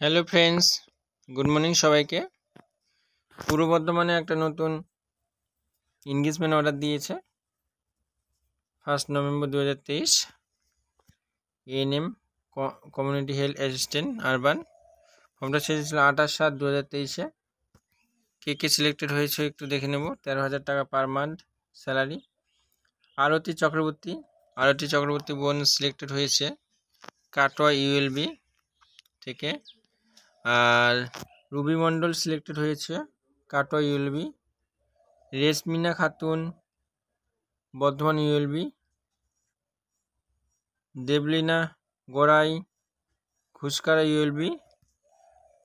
Hello friends good morning সবাইকে। পূর্ব বর্ধমানে একটা নতুন এনগেজমেন্ট অর্ডার দিয়েছে। ফার্স্ট নভেম্বর দু হাজার তেইশ ANM community health assistant urban ফর্মটা ছেড়েছিল আঠাশ সাত দু হাজার তেইশে। কে কে সিলেক্টেড হয়েছে একটু দেখে নেব। তেরো হাজার টাকা per month salary Arati Chakraborty. Arati Chakraborty বোন সিলেক্টেড হয়েছে। কাটোয়া ইউএলবি থেকে। আর রুবি মণ্ডল সিলেক্টেড হয়েছে, Katwa ULB Reshmina Khatun, Bardhaman ULB Deblina Garai Guskara ULB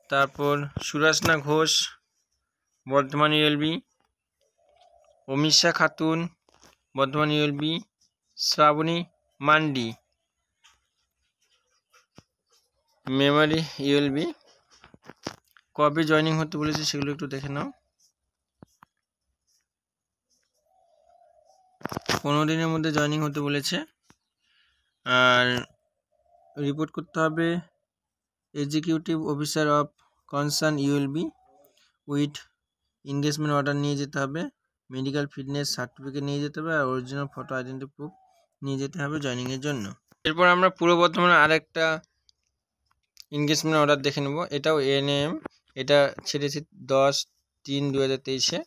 তারপর Surasana Ghosh, Bardhaman ULB Amisha Khatun, Bardhaman ULB Shrabani Mandi, Memari ULB কবে joining হতে বলেছে সেগুলো একটু দেখে নাও। পনেরো দিনের মধ্যে জয়নিং হতে বলেছে। আর রিপোর্ট করতে হবে executive officer of concern ULB with engagement order নিয়ে যেতে হবে মেডিকেল ফিটনেস সার্টিফিকেট নিয়ে যেতে হবে আর অরিজিনাল ফটো আইডেন্টি প্রুফ নিয়ে যেতে হবে জয়নিংয়ের জন্য। এরপর আমরা পূর্ব বর্ধমানে আরেকটা এনগেজমেন্ট অর্ডার দেখে নেব, এটাও এএনএম এটা ছেড়েছি দশ তিন দু হাজার তেইশে।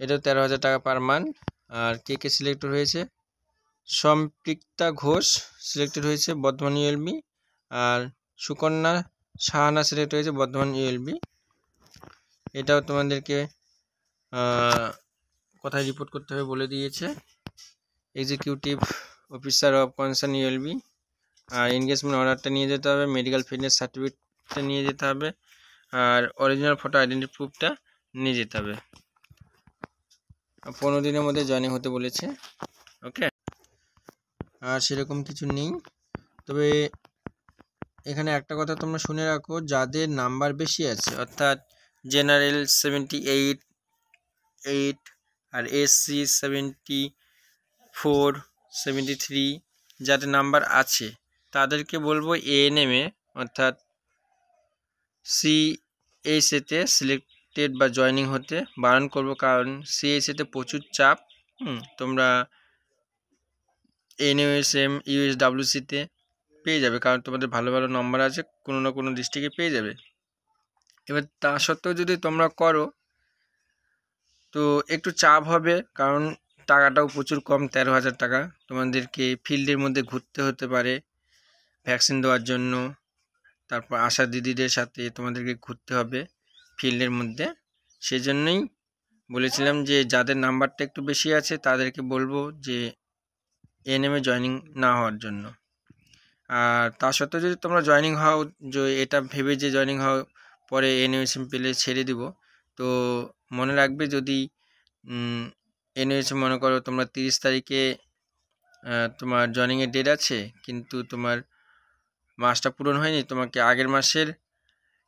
এটা তেরো হাজার টাকা পার মান্থ আর কে কে সিলেক্টেড হয়েছে? সম্পৃক্তা ঘোষ সিলেক্টেড হয়েছে বর্ধমান ইউএলবি আর সুকন্যা সাহানা সিলেক্ট হয়েছে বর্ধমান ইউএলবি এটাও তোমাদেরকে কোথায় রিপোর্ট করতে হবে বলে দিয়েছে। Executive officer of concern ULB R engagement অর্ডারটা নিয়ে যেতে হবে। মেডিকেল ফিটনেস সার্টিফিকেটটা নিয়ে যেতে হবে। আর অরিজিনাল ফটো আইডেন্টি প্রুফটা নিয়ে যেতে হবে। পনেরো দিনের মধ্যে জয়েনিং হতে বলেছে। ওকে আর সেরকম কিছু নেই। তবে এখানে একটা কথা তোমরা শুনে রাখো, যাদের নাম্বার বেশি আছে, অর্থাৎ জেনারেল সেভেন্টি এইট এইট আর SC seventy four seventy three যাদের নাম্বার আছে, তাদেরকে বলব এএনএমে অর্থাৎ সিএসএতে সিলেক্টেড বা জয়নিং হতে বারণ করব কারণ সিএসএতে প্রচুর চাপ তোমরা এনইউএসএম ইউএসডাব্লিউসিতে পেয়ে যাবে কারণ তোমাদের ভালো ভালো নম্বর আছে, কোনো না কোনো ডিস্ট্রিক্টে পেয়ে যাবে। এবার তা সত্ত্বেও যদি তোমরা করো, তো একটু চাপ হবে কারণ টাকাটাও প্রচুর কম, তেরো হাজার টাকা। তোমাদেরকে ফিল্ডের মধ্যে ঘুরতে হতে পারে ভ্যাকসিন দেওয়ার জন্য। তারপর আশা দিদিদের সাথে তোমাদেরকে ঘুরতে হবে ফিল্ডের মধ্যে। সেজন্যই বলেছিলাম যে, যাদের নাম্বারটা একটু বেশি আছে, তাদেরকে বলব যে এনএমে জয়নিং না হওয়ার জন্য। আর তা সত্ত্বেও যদি তোমরা জয়নিং হও, যে এটা ভেবে যে জয়নিং হও, পরে এনএসএম পেলে ছেড়ে দিব। তো মনে রাখবে যদি এনএসএম মনে করো তোমরা তিরিশ তারিখে তোমার জয়নিংয়ের ডেট আছে, কিন্তু তোমার মাসটা পূরণ হয়নি, তোমাকে আগের মাসের,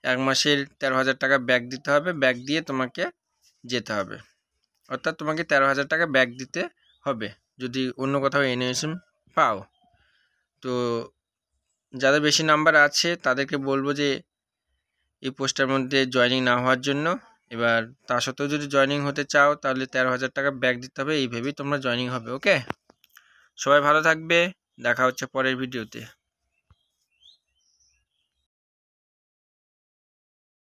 এক মাসের তেরো হাজার টাকা ব্যাক দিতে হবে ব্যাক দিয়ে তোমাকে যেতে হবে। অর্থাৎ তোমাকে তেরো হাজার টাকা ব্যাক দিতে হবে, যদি অন্য কোথাও এনএসএম পাও। তো যাদের বেশি নাম্বার আছে, তাদেরকে বলব যে, এই পোস্টের মধ্যে জয়নিং না হওয়ার জন্য। এবার তা সত্ত্বেও যদি জয়নিং হতে চাও, তাহলে তেরো হাজার টাকা ব্যাক দিতে হবে এইভাবেই তোমরা জয়নিং হবে ওকে সবাই ভালো থাকবে, দেখা হচ্ছে পরের ভিডিওতে